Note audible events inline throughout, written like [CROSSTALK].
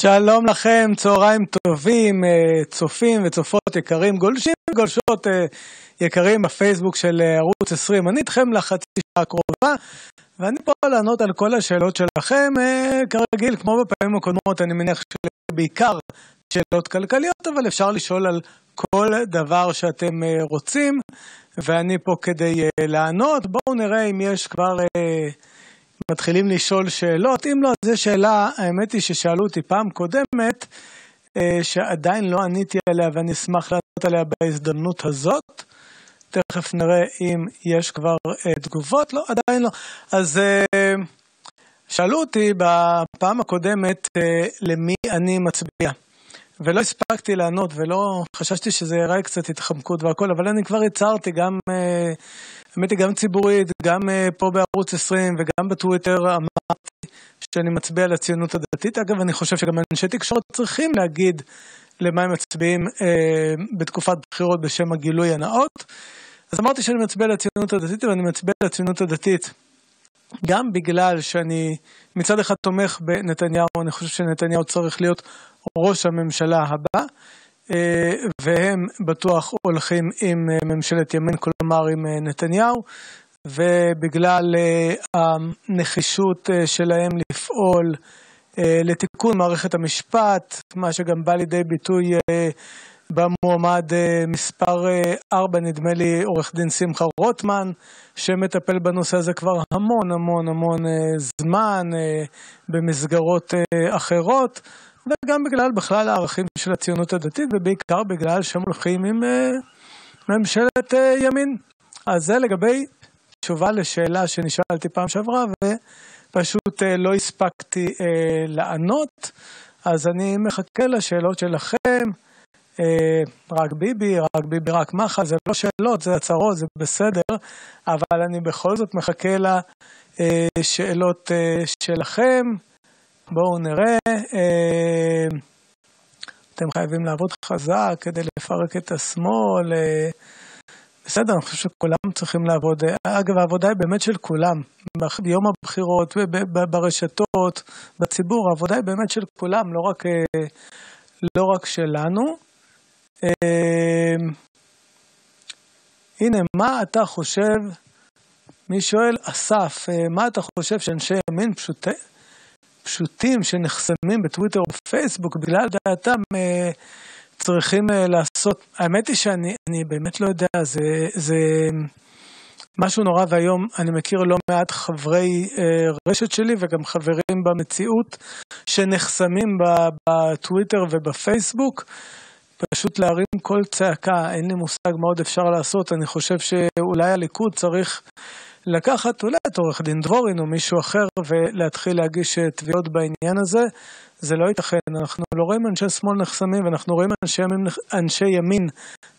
שלום לכם, צהריים טובים, אה, צופים וצופות יקרים, גולשים וגולשות אה, יקרים בפייסבוק של אה, ערוץ 20. אני איתכם לחצי שעה הקרובה, ואני פה לענות על כל השאלות שלכם. כרגיל, כמו בפעמים הקודמות, אני מניח שבעיקר שאלות כלכליות, אבל אפשר לשאול על כל דבר שאתם רוצים, ואני פה כדי לענות. בואו נראה אם יש כבר... מתחילים לשאול שאלות. אם לא, זו שאלה, האמת היא ששאלו אותי פעם קודמת, אה, שעדיין לא עניתי עליה ואני אשמח לענות עליה בהזדמנות הזאת. תכף נראה אם יש כבר אה, תגובות. לא, עדיין לא. אז אה, שאלו אותי בפעם הקודמת למי אני מצביע. ולא הספקתי לענות, ולא חששתי שזה יראה קצת התחמקות והכל, אבל אני כבר הצהרתי גם האמת היא גם ציבורית, גם uh, פה בערוץ 20 וגם בטוויטר אמרתי שאני מצביע לציונות הדתית. אגב, אני חושב שגם אנשי תקשורת צריכים להגיד למה הם מצביעים uh, בתקופת בחירות בשם הגילוי הנאות. אז אמרתי שאני מצביע לציונות הדתית, ואני מצביע לציונות הדתית גם בגלל שאני מצד אחד תומך בנתניהו, אני חושב שנתניהו צריך להיות ראש הממשלה הבא. אה, והם בטוח הולכים עם אה, ממשלת ימין, כלומר עם אה, נתניהו, ובגלל הנחישות שלהם לפעול לתיקון מערכת המשפט, מה שגם בא לידי ביטוי במועמד מספר 4, נדמה לי עורך דין שמחה רוטמן, שמטפל בנושא הזה כבר המון המון המון זמן במסגרות אחרות. וגם בגלל בכלל הערכים של הציונות הדתית, ובעיקר בגלל שהם הולכים עם uh, ממשלת uh, ימין. אז זה לגבי תשובה לשאלה שנשאלתי פעם שעברה, ופשוט uh, לא הספקתי לענות. אז אני מחכה לשאלות שלכם. רק ביבי, רק ביבי, רק מח"ל, זה לא שאלות, זה הצהרות, זה בסדר, אבל אני בכל זאת מחכה לשאלות שלכם. בואו נראה. אה, אתם חייבים לעבוד חזק כדי לפרק את השמאל. אה, בסדר, אני חושב שכולם צריכים לעבוד. אגב, העבודה היא באמת של כולם. ביום הבחירות, ברשתות, בציבור, העבודה היא באמת של כולם, לא רק, אה, לא רק שלנו. הנה, מה אתה חושב, מי שואל, אסף, מה אתה חושב שאנשי ימין פשוטי, פשוטים שנחסמים בטוויטר או בפייסבוק בגלל דעתם אה, צריכים אה, לעשות. האמת היא שאני באמת לא יודע, זה, זה משהו נורא ואיום. אני מכיר לא מעט חברי אה, רשת שלי וגם חברים במציאות שנחסמים בטוויטר ובפייסבוק. פשוט להרים קול צעקה, אין לי מושג מה עוד אפשר לעשות. אני חושב שאולי הליכוד צריך לקחת אולי את עורך דין דבורין או מישהו אחר ולהתחיל להגיש תביעות בעניין הזה, זה לא ייתכן. אנחנו לא רואים אנשי שמאל נחסמים ואנחנו רואים אנשי ימין, אנשי ימין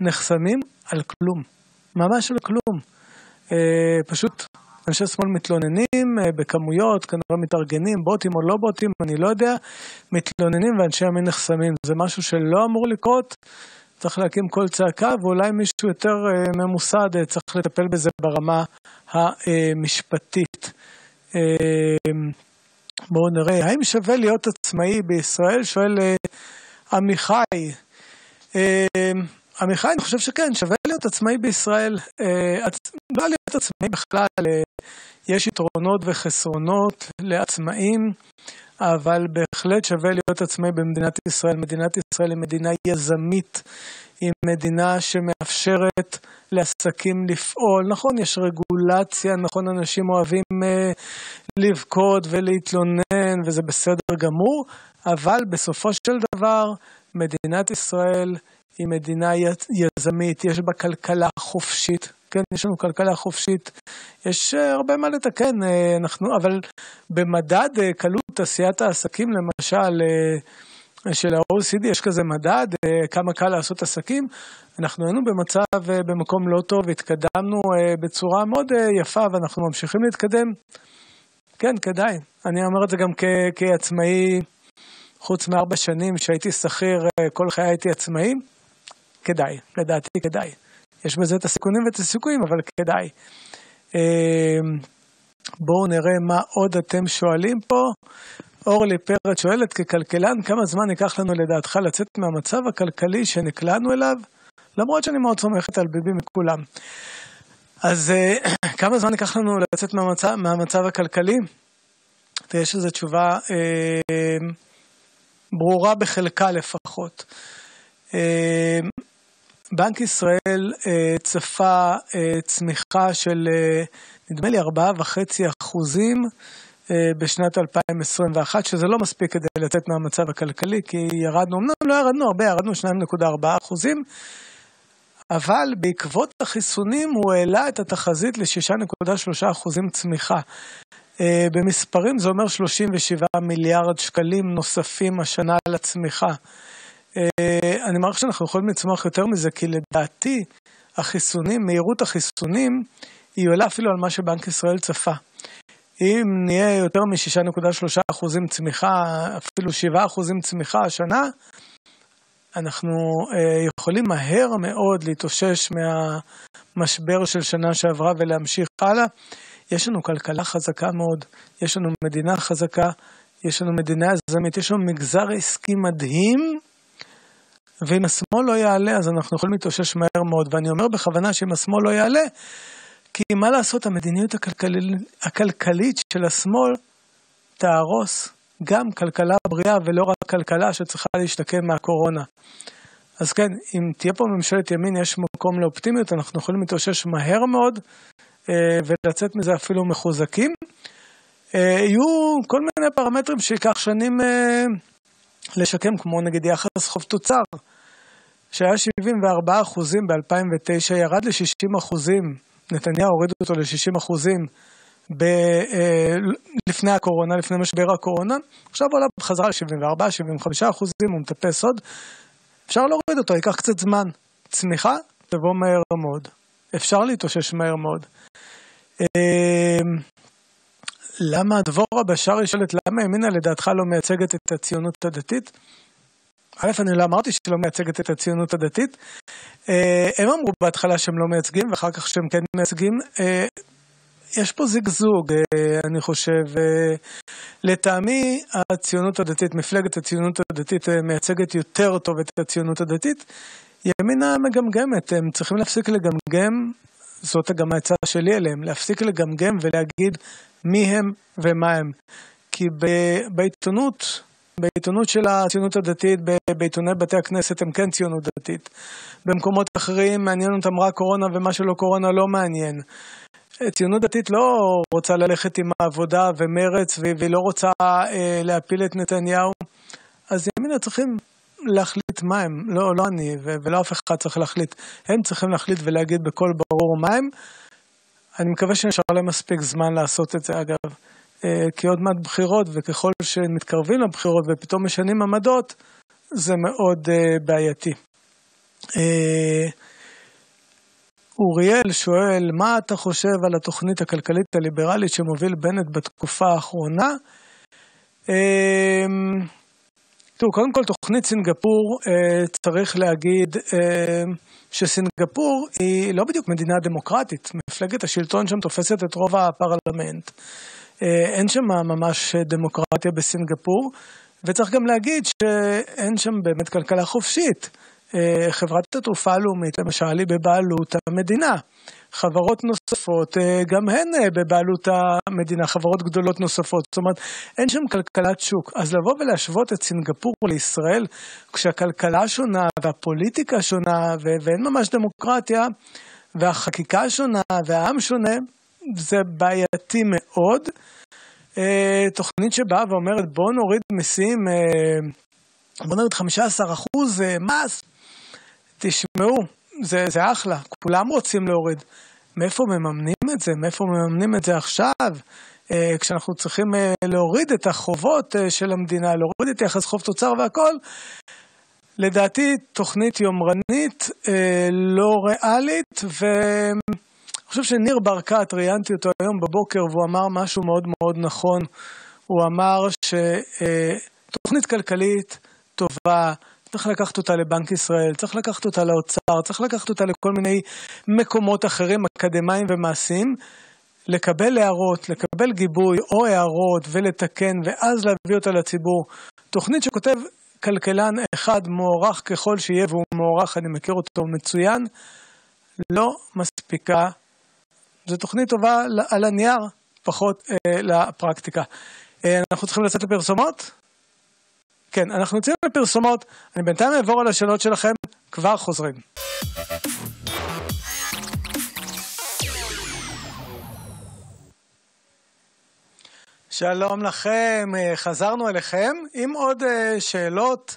נחסמים על כלום. ממש על כלום. אה, פשוט אנשי שמאל מתלוננים אה, בכמויות, כנראה מתארגנים, בוטים או לא בוטים, אני לא יודע, מתלוננים ואנשי ימין נחסמים. זה משהו שלא אמור לקרות. צריך להקים קול צעקה, ואולי מישהו יותר אה, ממוסד אה, צריך לטפל בזה ברמה המשפטית. אה, בואו נראה, האם שווה להיות עצמאי בישראל? שואל עמיחי. עמיחי, אני חושב שכן, שווה להיות עצמאי בישראל. לא להיות עצמאי בכלל, יש יתרונות וחסרונות לעצמאים. אבל בהחלט שווה להיות עצמאי במדינת ישראל. מדינת ישראל היא מדינה יזמית, היא מדינה שמאפשרת לעסקים לפעול. נכון, יש רגולציה, נכון, אנשים אוהבים uh, לבכות ולהתלונן, וזה בסדר גמור, אבל בסופו של דבר, מדינת ישראל היא מדינה יזמית, יש בה כלכלה חופשית. כן, יש לנו כלכלה חופשית, יש אה, הרבה מה לתקן, אה, אנחנו, אבל במדד אה, קלות עשיית העסקים, למשל, של ה-OECD, יש כזה מדד, כמה קל לעשות עסקים, אנחנו היינו במצב, במקום לא טוב, התקדמנו בצורה מאוד יפה ואנחנו ממשיכים להתקדם. כן, כדאי. אני אומר את זה גם כ- כעצמאי, חוץ מארבע שנים שהייתי שכיר, כל חיי הייתי עצמאי, כדאי, לדעתי כדאי. יש בזה את הסיכונים ואת הסיכויים, אבל כדאי. אמ, בואו נראה מה עוד אתם שואלים פה. אורלי פרץ שואלת, ככלכלן, כמה זמן ייקח לנו לדעתך לצאת מהמצב הכלכלי שנקלענו אליו? למרות שאני מאוד סומכת על ביבי מכולם. אז [CLEARS THROAT] כמה זמן ייקח לנו לצאת מהמצב, מהמצב הכלכלי? יש איזו תשובה אה, ברורה בחלקה לפחות. אה, בנק ישראל אה, צפה אה, צמיחה של אה, נדמה לי 4.5 אחוזים בשנת 2021, שזה לא מספיק כדי לצאת מהמצב הכלכלי, כי ירדנו, אמנם לא ירדנו הרבה, ירדנו 2.4 אחוזים, אבל בעקבות החיסונים הוא העלה את התחזית ל-6.3 אחוזים צמיחה. במספרים זה אומר 37 מיליארד שקלים נוספים השנה לצמיחה. אה, אני מעריך שאנחנו יכולים לצמוח יותר מזה, כי לדעתי החיסונים, מהירות החיסונים, היא עולה אפילו על מה שבנק ישראל צפה. אם נהיה יותר מ-6.3% צמיחה, אפילו 7% צמיחה השנה, אנחנו אה, יכולים מהר מאוד להתאושש מהמשבר של שנה שעברה ולהמשיך הלאה. יש לנו כלכלה חזקה מאוד, יש לנו מדינה חזקה, יש לנו מדינה יזמית, יש לנו מגזר עסקי מדהים, ואם השמאל לא יעלה, אז אנחנו יכולים להתאושש מהר מאוד. ואני אומר בכוונה שאם השמאל לא יעלה, כי מה לעשות, המדיניות הכלכל... הכלכלית של השמאל תהרוס גם כלכלה בריאה ולא רק כלכלה שצריכה להשתקם מהקורונה. אז כן, אם תהיה פה ממשלת ימין, יש מקום לאופטימיות, אנחנו יכולים להתאושש מהר מאוד אה, ולצאת מזה אפילו מחוזקים. אה, יהיו כל מיני פרמטרים שייקח שנים אה, לשקם, כמו נגיד יחס חוב תוצר, שהיה 74 אחוזים ב-2009, ירד ל-60 אחוזים, נתניהו הוריד אותו ל-60 אחוזים לפני הקורונה, לפני משבר הקורונה, עכשיו עולה בחזרה ל-74, 75 אחוזים, הוא מטפס עוד, אפשר להוריד אותו, ייקח קצת זמן. צמיחה תבוא מהר מאוד, אפשר להתאושש מהר מאוד. למה דבורה בשארי שואלת למה ימינה לדעתך לא מייצגת את הציונות הדתית? א', אני לא אמרתי שלא מייצגת את הציונות הדתית. אה, הם אמרו בהתחלה שהם לא מייצגים ואחר כך שהם כן מייצגים. אה, יש פה זיגזוג, אה, אני חושב. לטעמי הציונות הדתית, מפלגת הציונות הדתית מייצגת יותר טוב את הציונות הדתית. ימינה מגמגמת, הם צריכים להפסיק לגמגם זאת גם העצה שלי אליהם, להפסיק לגמגם ולהגיד מי הם ומה הם. כי בעיתונות, בעיתונות של הציונות הדתית, בעיתוני בתי הכנסת הם כן ציונות דתית. במקומות אחרים מעניין אותם רק קורונה ומה שלא קורונה לא מעניין. ציונות דתית לא רוצה ללכת עם העבודה ומרץ והיא לא רוצה אה, להפיל את נתניהו. אז ימינה צריכים להחליט מה הם, לא, לא אני ולא אף אחד צריך להחליט. הם צריכים להחליט ולהגיד בקול ברור מה הם. אני מקווה שנשאר להם מספיק זמן לעשות את זה אגב. אה, כי עוד מעט בחירות וככל שמתקרבים לבחירות ופתאום משנים עמדות, זה מאוד uh, בעייתי. Uh, אוריאל שואל, מה אתה חושב על התוכנית הכלכלית הליברלית שמוביל בנט בתקופה האחרונה? תראו, קודם כל תוכנית סינגפור, אה, צריך להגיד אה, שסינגפור היא לא בדיוק מדינה דמוקרטית. מפלגת השלטון שם תופסת את רוב הפרלמנט. אה, אין שם ממש דמוקרטיה בסינגפור, וצריך גם להגיד שאין שם באמת כלכלה חופשית. חברת התעופה הלאומית, למשל, היא בבעלות המדינה. חברות נוספות, אה, גם הן אה, בבעלות המדינה, חברות גדולות נוספות. זאת אומרת, אין שם כלכלת שוק. אז לבוא ולהשוות את סינגפור לישראל, כשהכלכלה שונה והפוליטיקה שונה ואין ממש דמוקרטיה, והחקיקה שונה והעם שונה, זה בעייתי מאוד. אה, תוכנית שבאה ואומרת בואו נוריד מיסים, בואו נוריד 15 אחוז מס, תשמעו, זה, זה אחלה, כולם רוצים להוריד. מאיפה מממנים את זה? מאיפה מממנים את זה עכשיו? אה, כשאנחנו צריכים אה, להוריד את החובות אה, של המדינה, להוריד את יחס חוב תוצר והכל, לדעתי תוכנית יומרנית, לא ריאלית, ואני חושב שניר ברקת, ראיינתי אותו היום בבוקר והוא אמר משהו מאוד מאוד נכון. הוא אמר שתוכנית כלכלית טובה, צריך לקחת אותה לבנק ישראל, צריך לקחת אותה לאוצר, צריך לקחת אותה לכל מיני מקומות אחרים, אקדמיים ומעשיים, לקבל הערות, לקבל גיבוי או הערות ולתקן ואז להביא אותה לציבור. תוכנית שכותב כלכלן אחד מוערך ככל שיהיה והוא מוערך, אני מכיר אותו מצוין, לא מספיקה. זו תוכנית טובה על הנייר, פחות אה, לפרקטיקה. אה, אנחנו צריכים לצאת לפרסומות? כן, אנחנו יוצאים לפרסומות. אני בינתיים אעבור על השאלות שלכם, כבר חוזרים. שלום לכם, אה, חזרנו אליכם עם עוד אה, שאלות,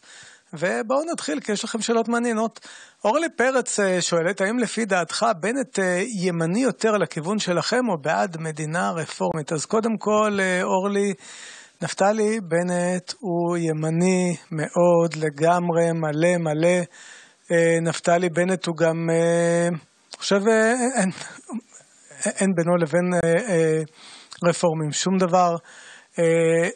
ובואו נתחיל כי יש לכם שאלות מעניינות. אורלי פרץ אה, שואלת, האם לפי דעתך בנט ימני יותר לכיוון שלכם או בעד מדינה רפורמית? אז קודם כל, אורלי, נפתלי בנט הוא ימני מאוד, לגמרי, מלא מלא. נפתלי בנט הוא גם, אני חושב, אין, אין בינו לבין רפורמים, שום דבר. אה,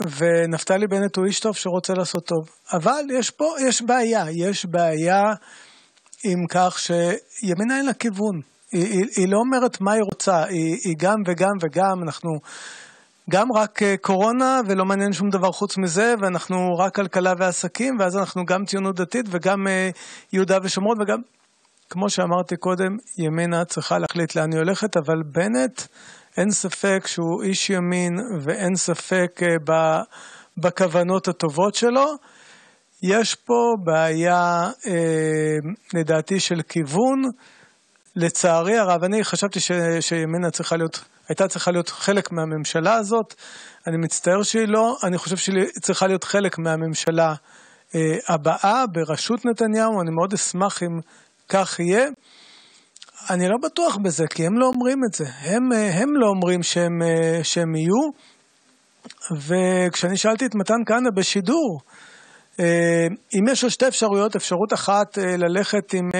ונפתלי בנט הוא איש טוב שרוצה לעשות טוב. אבל יש פה, יש בעיה, יש בעיה עם כך שימינה אין לה כיוון. היא, היא, היא לא אומרת מה היא רוצה, היא, היא גם וגם וגם, אנחנו גם רק אה, קורונה ולא מעניין שום דבר חוץ מזה, ואנחנו רק כלכלה ועסקים, ואז אנחנו גם ציונות דתית וגם אה, יהודה ושומרון וגם, כמו שאמרתי קודם, ימינה צריכה להחליט לאן היא הולכת, אבל בנט אין ספק שהוא איש ימין ואין ספק אה, בכוונות הטובות שלו. יש פה בעיה, אה, לדעתי, של כיוון. לצערי הרב, אני חשבתי ש, שימינה צריכה להיות, הייתה צריכה להיות חלק מהממשלה הזאת. אני מצטער שהיא לא, אני חושב שהיא צריכה להיות חלק מהממשלה אה, הבאה בראשות נתניהו. אני מאוד אשמח אם כך יהיה. אני לא בטוח בזה, כי הם לא אומרים את זה. הם, אה, הם לא אומרים שהם, אה, שהם יהיו. וכשאני שאלתי את מתן כהנא בשידור, אם יש לו שתי אפשרויות, אפשרות אחת ללכת עם,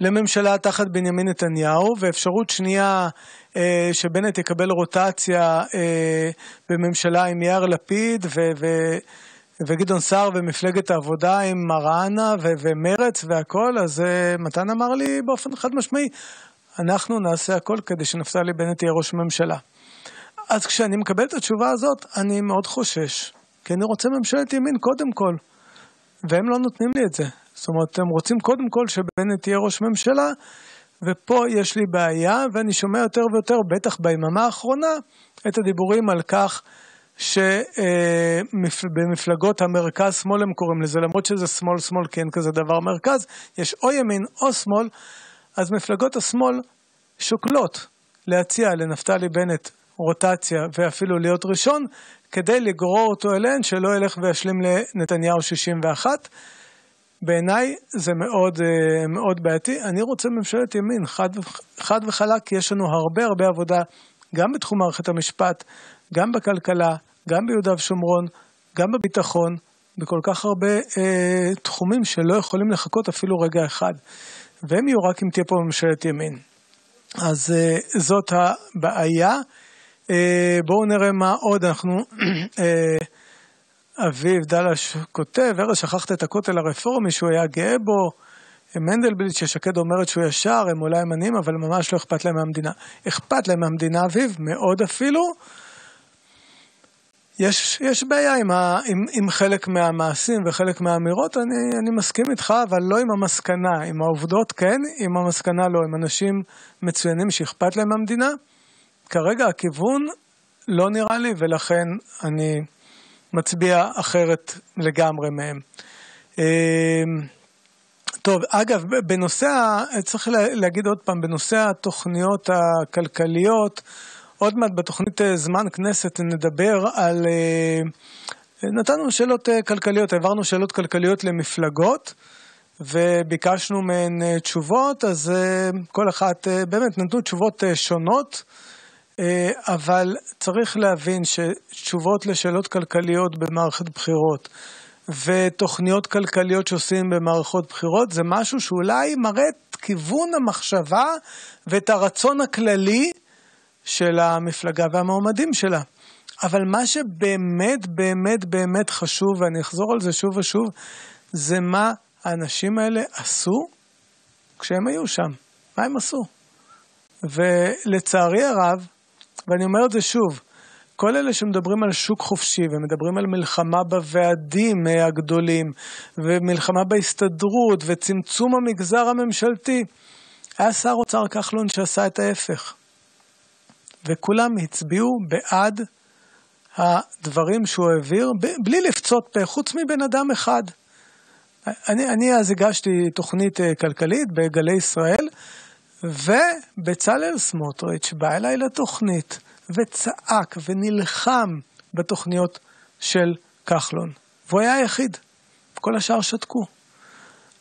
לממשלה תחת בנימין נתניהו, ואפשרות שנייה שבנט יקבל רוטציה בממשלה עם יאיר לפיד ו... ו וגדעון סער ומפלגת העבודה עם מראענה ומרץ והכל, אז uh, מתן אמר לי באופן חד משמעי, אנחנו נעשה הכל כדי שנפתלי בנט יהיה ראש ממשלה. אז כשאני מקבל את התשובה הזאת, אני מאוד חושש, כי אני רוצה ממשלת ימין קודם כל, והם לא נותנים לי את זה. זאת אומרת, הם רוצים קודם כל שבנט יהיה ראש ממשלה, ופה יש לי בעיה, ואני שומע יותר ויותר, בטח ביממה האחרונה, את הדיבורים על כך שבמפלגות המרכז-שמאל הם קוראים לזה, למרות שזה שמאל-שמאל כי אין כזה דבר מרכז, יש או ימין או שמאל, אז מפלגות השמאל שוקלות להציע לנפתלי בנט רוטציה ואפילו להיות ראשון, כדי לגרור אותו אליהן שלא ילך וישלים לנתניהו 61. בעיניי זה מאוד, אה, מאוד בעייתי. אני רוצה ממשלת ימין, חד, חד וחלק, יש לנו הרבה הרבה עבודה גם בתחום מערכת המשפט, גם בכלכלה, גם ביהודה ושומרון, גם בביטחון, בכל כך הרבה אה, תחומים שלא יכולים לחכות אפילו רגע אחד. והם יהיו רק אם תהיה פה ממשלת ימין. אז אה, זאת הבעיה. אה, בואו נראה מה עוד אנחנו... [CLEARS THROAT] אה, אביב דלש כותב, ארז שכחת את הכותל הרפורמי שהוא היה גאה בו. מנדלבליט ששקד אומרת שהוא ישר, הם אולי ימנים, אבל ממש לא אכפת להם מהמדינה. אכפת להם מהמדינה, אביב, מאוד אפילו. יש, יש בעיה עם, ה, עם, עם חלק מהמעשים וחלק מהאמירות, אני, אני מסכים איתך, אבל לא עם המסקנה. עם העובדות כן, עם המסקנה לא. עם אנשים מצוינים שאכפת להם מהמדינה. כרגע הכיוון לא נראה לי, ולכן אני מצביע אחרת לגמרי מהם. אמ, טוב, אגב, בנושא, צריך להגיד עוד פעם, בנושא התוכניות הכלכליות, עוד מעט בתוכנית אה, זמן כנסת נדבר על... אה, נתנו שאלות אה, כלכליות, העברנו שאלות כלכליות למפלגות וביקשנו מהן תשובות, אז כל אחת, באמת נתנו תשובות שונות, אבל צריך להבין שתשובות לשאלות כלכליות במערכת בחירות ותוכניות כלכליות שעושים במערכות בחירות זה משהו שאולי מראה את כיוון המחשבה ואת הרצון הכללי של המפלגה והמועמדים שלה. אבל מה שבאמת באמת באמת חשוב, ואני אחזור על זה שוב ושוב, זה מה האנשים האלה עשו כשהם היו שם. מה הם עשו? ולצערי הרב, ואני אומר את זה שוב, כל אלה שמדברים על שוק חופשי ומדברים על מלחמה בוועדים הגדולים ומלחמה בהסתדרות וצמצום המגזר הממשלתי, היה שר אוצר כחלון שעשה את ההפך. וכולם הצביעו בעד הדברים שהוא העביר, בלי לפצות פה, חוץ מבן אדם אחד. אני, אני אז הגשתי תוכנית אה, כלכלית בגלי ישראל, ובצלאל סמוטריץ' בא אליי לתוכנית וצעק ונלחם בתוכניות של כחלון. והוא היה היחיד, כל השאר שתקו.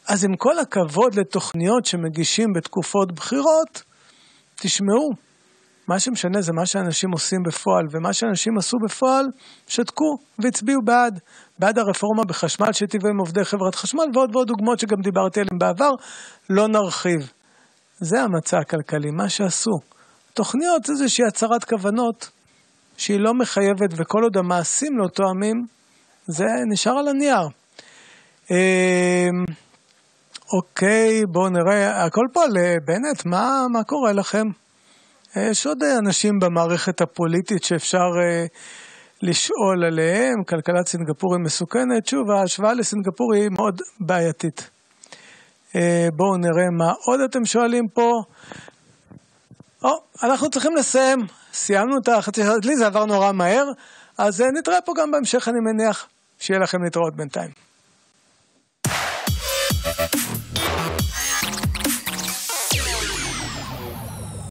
אז עם כל הכבוד לתוכניות שמגישים בתקופות בחירות, תשמעו, מה שמשנה זה מה שאנשים עושים בפועל, ומה שאנשים עשו בפועל, שתקו והצביעו בעד. בעד הרפורמה בחשמל שתיבא עם עובדי חברת חשמל, ועוד ועוד דוגמאות שגם דיברתי עליהן בעבר, לא נרחיב. זה המצע הכלכלי, מה שעשו. תוכניות זה איזושהי הצהרת כוונות שהיא לא מחייבת, וכל עוד המעשים לא תואמים, זה נשאר על הנייר. אמ, אוקיי, בואו נראה, הכל פה לבנט, מה, מה קורה לכם? יש עוד אנשים במערכת הפוליטית שאפשר uh, לשאול עליהם, כלכלת סינגפור היא מסוכנת, שוב, ההשוואה לסינגפור היא מאוד בעייתית. Uh, בואו נראה מה עוד אתם שואלים פה. או, אנחנו צריכים לסיים, סיימנו את החצי שעה, לי זה עבר נורא מהר, אז uh, נתראה פה גם בהמשך, אני מניח, שיהיה לכם להתראות בינתיים.